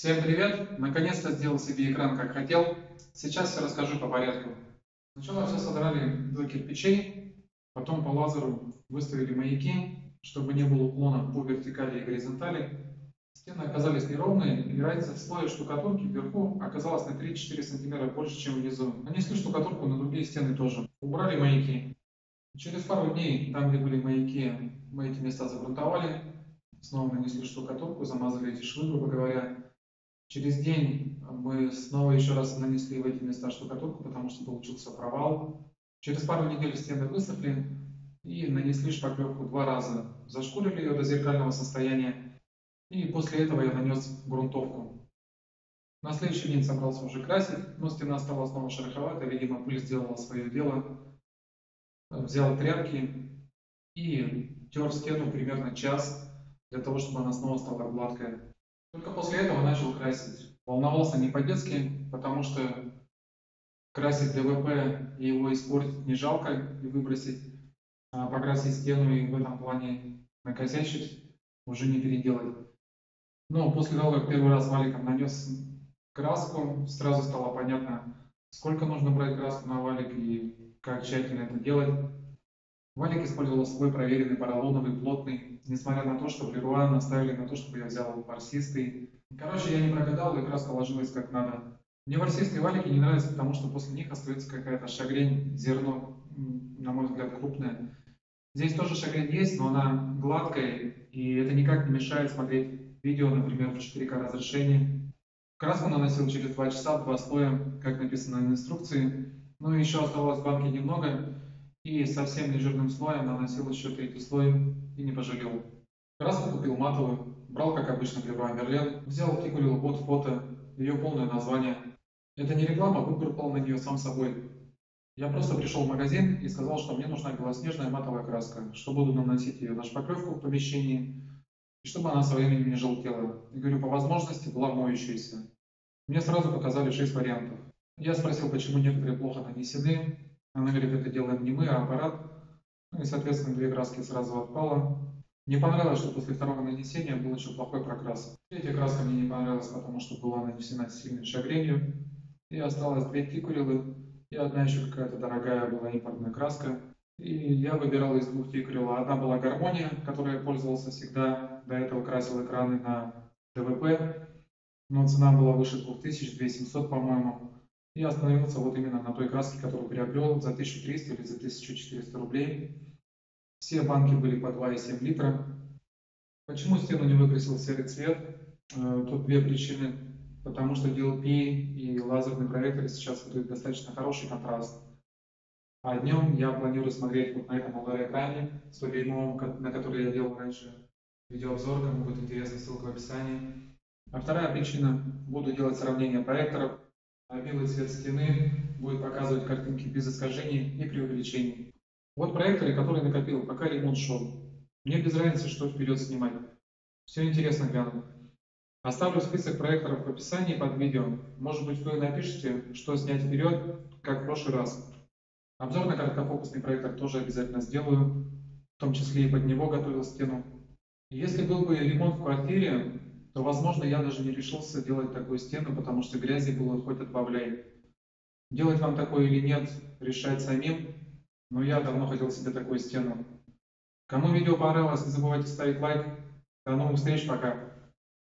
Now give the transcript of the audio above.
Всем привет! Наконец-то сделал себе экран как хотел. Сейчас все расскажу по порядку. Сначала все содрали до кирпичей, потом по лазеру выставили маяки, чтобы не было уклона по вертикали и горизонтали. Стены оказались неровные, и разница в слое штукатурки вверху оказалась на 3-4 см больше, чем внизу. Нанесли штукатурку на другие стены тоже. Убрали маяки. Через пару дней, там где были маяки, мы эти места загрунтовали, снова нанесли штукатурку, замазали эти швы, грубо говоря. Через день мы снова еще раз нанесли в эти места штукатурку, потому что получился провал. Через пару недель стены высохли и нанесли шпаклевку два раза. Зашкурили ее до зеркального состояния. И после этого я нанес грунтовку. На следующий день собрался уже красить, но стена стала снова шероховатой, видимо, пыль сделала свое дело. Взял тряпки и тер стену примерно час, для того, чтобы она снова стала гладкая. Только после этого начал красить. Волновался не по-детски, потому что красить ДВП и его испортить не жалко и выбросить, а покрасить стену и в этом плане накосячить уже не переделать. Но после того, как первый раз валиком нанес краску, сразу стало понятно, сколько нужно брать краску на валик и как тщательно это делать. Валик использовал свой проверенный поролоновый, плотный, несмотря на то, что Леруа наставили на то, чтобы я взял ворсистый. Короче, я не прогадал, и краска ложилась как надо. Мне ворсистые валики не нравятся, потому что после них остается какая-то шагрень, зерно, на мой взгляд, крупное. Здесь тоже шагрень есть, но она гладкая, и это никак не мешает смотреть видео, например, в 4К разрешении. Краску наносил через 2 часа, два слоя, как написано в инструкции. Ну и еще оставалось в банке немного, и совсем нежирным слоем наносил еще третий слой и не пожалел. Краску купил матовую, брал, как обычно, Леруа Мерлен, взял Тикулил Бот фото, ее полное название. Это не реклама, выбор пал на нее сам собой. Я просто пришел в магазин и сказал, что мне нужна белоснежная матовая краска, что буду наносить ее на шпаклевку в помещении, и чтобы она со временем не желтела. И говорю, по возможности была моющаяся. Мне сразу показали 6 вариантов. Я спросил, почему некоторые плохо нанесены, она говорит, это делаем не мы, а аппарат. Ну и, соответственно, две краски сразу отпало. Мне понравилось, что после второго нанесения был еще плохой прокрас. Третья краска мне не понравилась, потому что была нанесена сильной шагренью. И осталось две тикурилы, и одна еще какая-то дорогая была импортная краска. И я выбирал из двух тикурил. Одна была гармония, которой я пользовался всегда. До этого красил экраны на ДВП. Но цена была выше 2000, 2700, по-моему и остановился вот именно на той краске, которую приобрел за 1300 или за 1400 рублей. Все банки были по 2,7 литра. Почему стену не выкрасил серый цвет? Э, тут две причины. Потому что DLP и лазерный проектор сейчас выдают достаточно хороший контраст. А днем я планирую смотреть вот на этом экране 100 на который я делал раньше видеообзор, кому будет интересно, ссылка в описании. А вторая причина, буду делать сравнение проекторов а белый цвет стены будет показывать картинки без искажений и преувеличений. Вот проекторы, которые накопил, пока ремонт шел. Мне без разницы, что вперед снимать. Все интересно глянуть. Оставлю список проекторов в описании под видео. Может быть вы напишите, что снять вперед, как в прошлый раз. Обзор на короткофокусный проектор тоже обязательно сделаю. В том числе и под него готовил стену. Если был бы ремонт в квартире, то, возможно, я даже не решился делать такую стену, потому что грязи было хоть отбавляй. Делать вам такое или нет, решать самим, но я давно хотел себе такую стену. Кому видео понравилось, не забывайте ставить лайк. До новых встреч, пока!